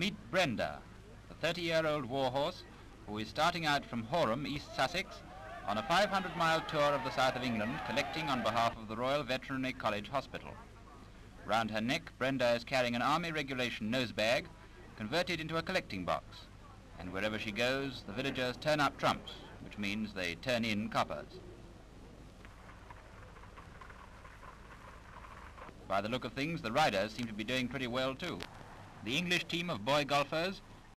Meet Brenda, the 30-year-old warhorse who is starting out from Horam, East Sussex, on a 500-mile tour of the south of England, collecting on behalf of the Royal Veterinary College Hospital. Round her neck, Brenda is carrying an Army regulation nose bag, converted into a collecting box. And wherever she goes, the villagers turn up trumps, which means they turn in coppers. By the look of things, the riders seem to be doing pretty well too. The English team of boy golfers